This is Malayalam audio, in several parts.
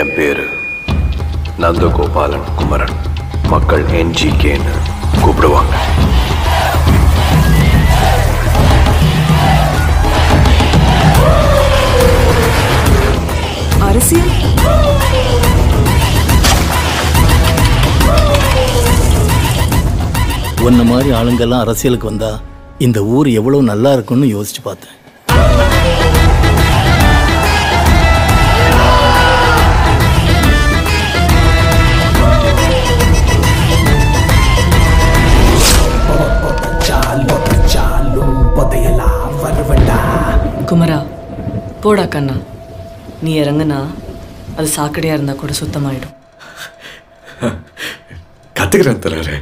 என் பேரு நந்தகோபாலன் குமரன். மக்கள் என்ஜிகேன்னு கூப்பிடுவாங்க. அரசியல்? உன்ன மாதிரி ஆளுங்கெல்லாம் அரசியலுக்கு வந்தா இந்த ஊர் எவ்வளவு நல்லா இருக்கும்னு யோசிச்சு பார்த்தேன். குமரா போடா கண்ணா. நீ இறங்குனா அது சாக்கடையா இருந்தா கூட சுத்தமாயிடும். கத்துக்கிறேன் தலைவரே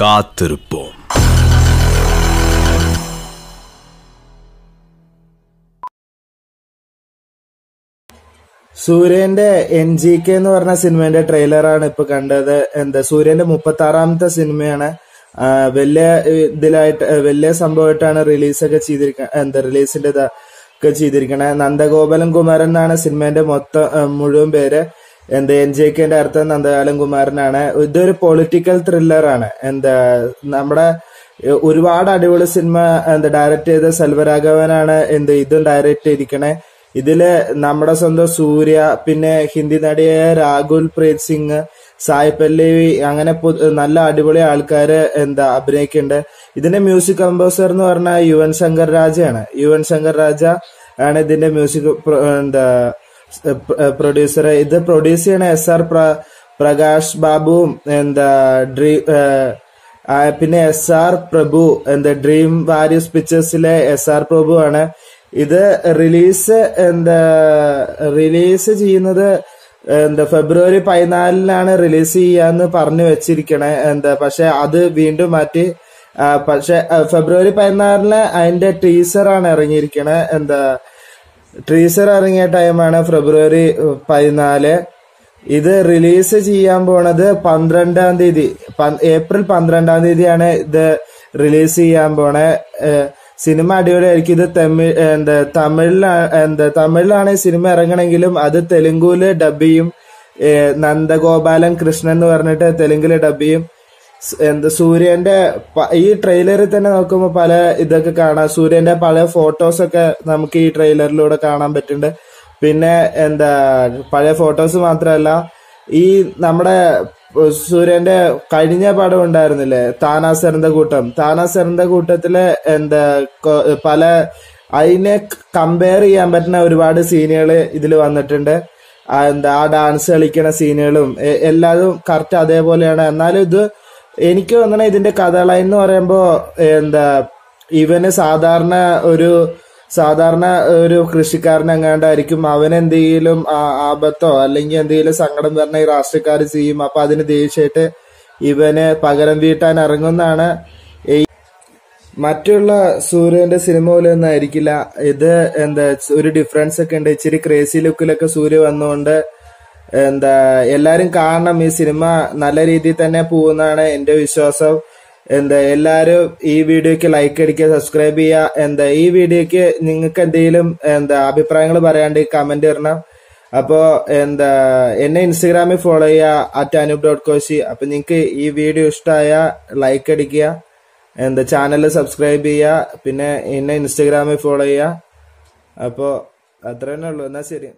காத்திருப்போம். സൂര്യന്റെ എൻ ജി കെ എന്ന് പറഞ്ഞ സിനിമയുടെ ട്രെയിലറാണ് ഇപ്പൊ കണ്ടത്. എന്താ സൂര്യന്റെ മുപ്പത്തി ആറാമത്തെ സിനിമയാണ് വലിയ ഇതിലായിട്ട് വലിയ സംഭവമായിട്ടാണ് റിലീസൊക്കെ ചെയ്തിരിക്ക എന്താ റിലീസിന്റെ ഒക്കെ ചെയ്തിരിക്കണേ. നന്ദഗോപാലൻ കുമാരൻ എന്നാണ് സിനിമേന്റെ മൊത്തം മുഴുവൻ പേര്. എന്താ എൻ ജെ കെന്റെ അർത്ഥം നന്ദഗോപാലൻ കുമാരനാണ്. ഇതൊരു പൊളിറ്റിക്കൽ ത്രില്ലറാണ്. എന്താ നമ്മുടെ ഒരുപാട് അടിപൊളി സിനിമ എന്താ ഡയറക്ട് ചെയ്ത സെൽവരാഘവനാണ് എന്ത് ഇതും ഡയറക്ട് ചെയ്തിരിക്കണേ. ഇതിൽ നമ്മുടെ സ്വന്തം സൂര്യ പിന്നെ ഹിന്ദി നടിയായ രാഹുൽ പ്രീത് സിംഗ് സായ് പല്ലവി അങ്ങനെ നല്ല അടിപൊളി ആൾക്കാര് എന്താ അഭിനയിക്കുന്നുണ്ട്. ഇതിന്റെ മ്യൂസിക് കമ്പോസർ എന്ന് പറഞ്ഞാൽ യുവൻ ശങ്കർ രാജയാണ്. യുവൻ ശങ്കർ രാജ ആണ് ഇതിന്റെ മ്യൂസിക് എന്താ പ്രൊഡ്യൂസർ ഇത് പ്രൊഡ്യൂസ് ചെയ്യണ എസ് ആർ പ്രകാശ് ബാബുവും എന്താ ഡ്രീ പിന്നെ എസ് ആർ പ്രഭു എന്താ ഡ്രീം വാരിയസ് പിക്ചേഴ്സിലെ എസ് ആർ പ്രഭു ആണ് ഇത് റിലീസ് എന്താ റിലീസ് ചെയ്യുന്നത് എന്താ ഫെബ്രുവരി പതിനാലിനാണ് റിലീസ് ചെയ്യാന്ന് പറഞ്ഞു വെച്ചിരിക്കണേ എന്താ പക്ഷെ അത് വീണ്ടും മാറ്റി പക്ഷെ ഫെബ്രുവരി പതിനാറിന് അതിന്റെ ടീസറാണ് ഇറങ്ങിയിരിക്കണേ എന്താ ടീസർ ഇറങ്ങിയ ടൈമാണ് ഫെബ്രുവരി പതിനാല്. ഇത് റിലീസ് ചെയ്യാൻ പോണത് പന്ത്രണ്ടാം തീയതി ഏപ്രിൽ പന്ത്രണ്ടാം തീയതിയാണ് ഇത് റിലീസ് ചെയ്യാൻ പോണേ സിനിമ അടിപൊളിയായിരിക്കും. ഇത് തമിഴ് എന്താ തമിഴില എന്താ തമിഴിലാണ് സിനിമ ഇറങ്ങണമെങ്കിലും അത് തെലുങ്കുവിൽ ഡബ് ചെയ്യും. നന്ദഗോപാലൻ കൃഷ്ണൻ എന്ന് പറഞ്ഞിട്ട് തെലുങ്കിൽ ഡബ് ചെയ്യും. എന്താ സൂര്യന്റെ ഈ ട്രെയിലറിൽ തന്നെ നോക്കുമ്പോൾ പല ഇതൊക്കെ കാണാം. സൂര്യന്റെ പല ഫോട്ടോസ് ഒക്കെ നമുക്ക് ഈ ട്രെയിലറിലൂടെ കാണാൻ പറ്റുന്നുണ്ട്. പിന്നെ എന്താ പഴയ ഫോട്ടോസ് മാത്രമല്ല ഈ നമ്മുടെ സൂര്യന്റെ കഴിഞ്ഞ പടം ഉണ്ടായിരുന്നില്ലേ? താനാ കൂട്ടം. താനാ കൂട്ടത്തിലെ എന്താ പല അതിനെ കമ്പയർ ചെയ്യാൻ പറ്റുന്ന ഒരുപാട് സീനുകൾ ഇതിൽ വന്നിട്ടുണ്ട്. എന്താ ആ ഡാൻസ് കളിക്കണ സീനുകളും എല്ലാതും കറക്റ്റ് അതേപോലെയാണ്. എന്നാലും ഇത് എനിക്ക് തോന്നണ ഇതിന്റെ കഥകള എന്ന് പറയുമ്പോ എന്താ ഇവന് സാധാരണ ഒരു സാധാരണ ഒരു കൃഷിക്കാരൻ എങ്ങാണ്ടായിരിക്കും അവൻ എന്തെങ്കിലും ആപത്തോ അല്ലെങ്കിൽ എന്തെങ്കിലും സങ്കടം വരണ ഈ രാഷ്ട്രീയക്കാർ ചെയ്യും. അപ്പൊ അതിന് ദേഷ്യമായിട്ട് ഇവന് പകരം വീട്ടാൻ ഇറങ്ങുന്നതാണ്. മറ്റുള്ള സൂര്യന്റെ സിനിമ പോലെ ഒന്നും ആയിരിക്കില്ല. ഇത് എന്താ ഒരു ഡിഫറൻസ് ഒക്കെ ഉണ്ട്. ഇച്ചിരി ക്രേസി ലുക്കിലൊക്കെ സൂര്യ വന്നുകൊണ്ട് എന്താ എല്ലാരും കാണണം ഈ സിനിമ നല്ല രീതിയിൽ തന്നെ പോകുന്നതാണ് എന്റെ വിശ്വാസം. എന്താ എല്ലാരും ഈ വീഡിയോക്ക് ലൈക്ക് അടിക്കുക സബ്സ്ക്രൈബ് ചെയ്യുക. എന്താ ഈ വീഡിയോക്ക് നിങ്ങൾക്ക് എന്തെങ്കിലും എന്താ അഭിപ്രായങ്ങൾ പറയാണ്ട് കമന്റ് ഇടണം. അപ്പോ എന്താ എന്നെ ഇൻസ്റ്റഗ്രാമിൽ ഫോളോ ചെയ്യുക അറ്റ് അനൂപ് ഡോട്ട് കോശി അപ്പൊ നിങ്ങൾക്ക് ഈ വീഡിയോ ഇഷ്ടമായ ലൈക്ക് അടിക്കുക. എന്താ ചാനൽ സബ്സ്ക്രൈബ് ചെയ്യുക. പിന്നെ എന്നെ ഇൻസ്റ്റഗ്രാമിൽ ഫോളോ ചെയ്യുക. അപ്പോൾ അത്ര തന്നെ ഉള്ളൂ. എന്നാ ശരി.